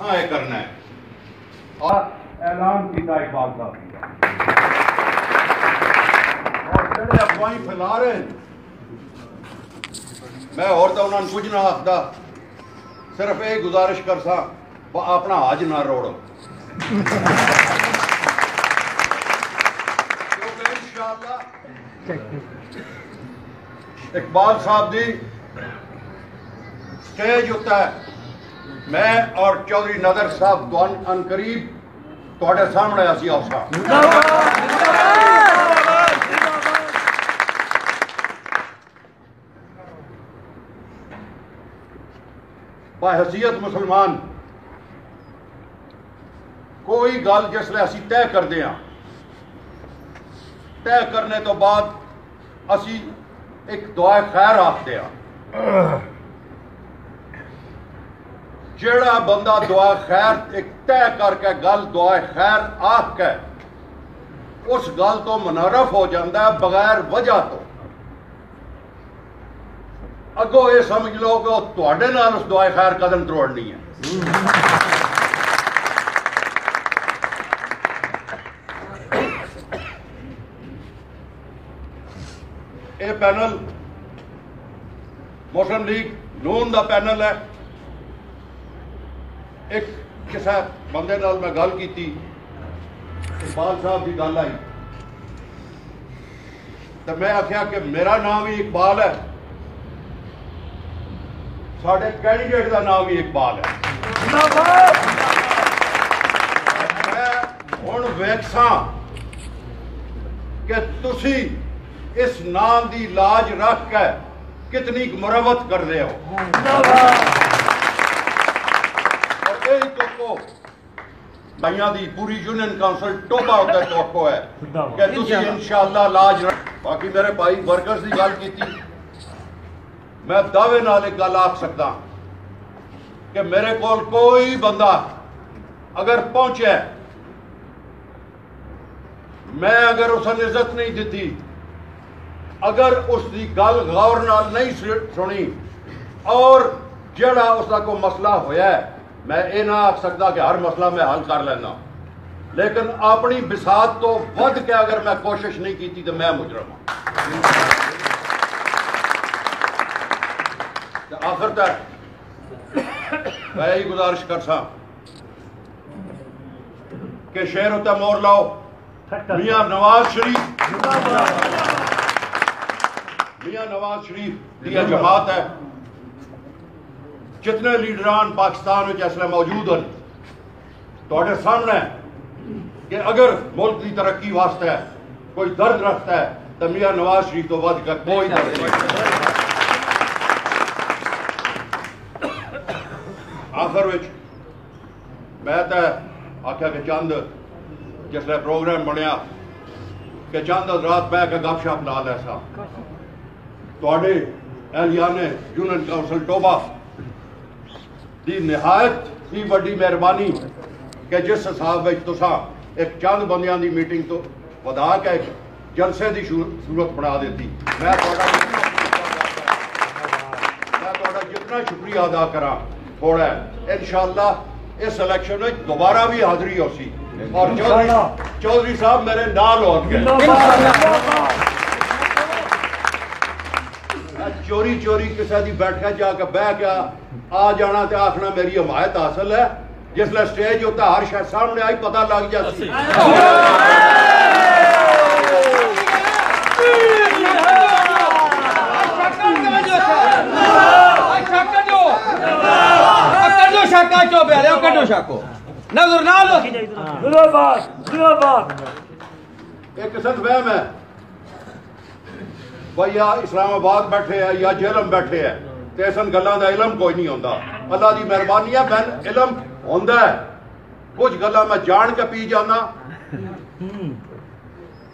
یہ کرنا ہے۔ اور اعلان کیتا اقبال صاحب اور جڑے افواہیں پھیلا رہے ہیں۔ میں اور تو انہوں نے کچھ نہ آخدا صرف یہ گزارش کر سا وہ اپنا حج نہ روڑو۔ اقبال صاحب دی سٹیج ہوتا ہے۔ میں اور چودھری نظر صاحب ان قریب تھوڑے سامنے اسی اوسا حیثیت مسلمان، کوئی گل جس لیے اسی طے کر دیا طے کرنے تو بعد اسی ایک دعا خیر آخ دیا جیڑا بندہ دعا خیر ایک طے کر کے گل دعا خیر آخ کے اس گل تو منرف ہو جاندہ ہے بغیر وجہ تو اگو یہ سمجھ لو کہ وہ تواڈے نال اس دعا خیر قدم تروڑنی ہے یہ پینل مسلم لیگ نون دا پینل ہے ایک کسا بندے نال میں گل کی تھی اقبال صاحب کی گل آئی تو میں آخیا کہ میرا نام ہی اقبال ہے ساڑھے کینڈیڈیٹ کا نام ہی اقبال ہے میں ہوں ویکساں کہ تسی اس نام دی لاج رکھ کے کتنی مروت کر رہے ہو اور یہی توقع بھائیاں دی پوری یونین کانسل ٹوپا ہوتا توقع ہے کہ تسی انشاءاللہ لاج رکھ باقی میرے بھائی ورکرز دی گل کی تھی میں دعوے نال ایک گل آکھ سکتا کہ میرے کول کوئی بندہ اگر پہنچے میں اگر اس نے عزت نہیں دیتی اگر اس دی گل غور نال نہیں سنی اور جڑا اس کا کوئی مسئلہ ہویا ہے میں یہ نہ آکھ سکتا کہ ہر مسئلہ میں حل کر لینا۔ لیکن اپنی بساط تو ود کے اگر میں کوشش نہیں کی تو میں مجرم ہوں آخر تک میں یہی گزارش کر سا کہ شہر ہوتا مور لاؤ۔ میاں نواز شریف۔ میاں نواز شریف دیا جماعت ہے۔ جتنے لیڈران پاکستان میں جیسے موجود ہیں توڑے سامنے کہ اگر ملک کی ترقی واسطے ہے کوئی درد رکھتا ہے، تو میاں نواز شریف تو ود کا کوئی درد نہیں۔ آخر وچ میں تو آخیا کہ چند جس لیے پروگرام بنیا، کہ چند رات بہ کے گپ شپ لا لے سا۔ تواڈے اہلیان یونین کونسل ٹوبا دی نہایت ہی بڑی مہربانی کہ جس حساب وچ تساں ایک چند بندیاں دی میٹنگ تو ودا کے ایک جلسے دی صورت بنا دیتی میں تواڈا میں تواڈا جتنا شکریہ ادا کراں تھوڑا ہے انشاءاللہ اس الیکشن میں دوبارہ بھی حاضری ہو سی اور چودھری صاحب میرے نال چوری چوری کسی دی بیٹھا جا کے بہ کے آ جانا تے آخنا میری حمایت حاصل ہے۔ جس لیے سٹیج ہوتا ہر شہر سامنے آئی پتہ لگ جاتی شاکا چو بیارے او کٹو شاکو نظر نہ لو زندہ زندہ ایک قسم فہم ہے۔ بھائی یا اسلام آباد بیٹھے ہیں، یا جہلم بیٹھے ہیں۔ تے ایسن گلان دا علم کوئی نہیں ہوندہ اللہ دی مہربانی ہے، میں علم ہوندہ ہے۔ کچھ گلان میں جان کے پی جانا۔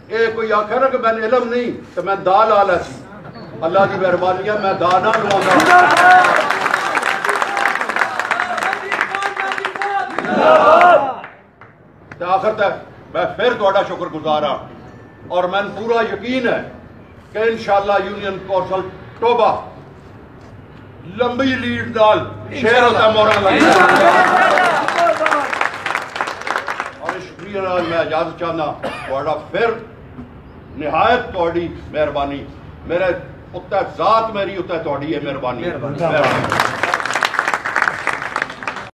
اے کوئی آخر ہے کہ میں علم نہیں، تو میں دال آلہ سی اللہ دی مہربانی ہے، میں دانا لوانا۔ تو آخر تک میں پھر توڑا شکر گزارا ہاں۔ اور میں پورا یقین ہے کہ انشاءاللہ یونین کونسل ٹوبہ لمبی لیڈ دال شہر ہوتا مورا لگے اور شکریہ نال میں اجازت چاہنا تھوڑا پھر نہایت توڑی مہربانی میرے اتنے ذات میری اتنے توڑی ہے مہربانی۔ مہربانی۔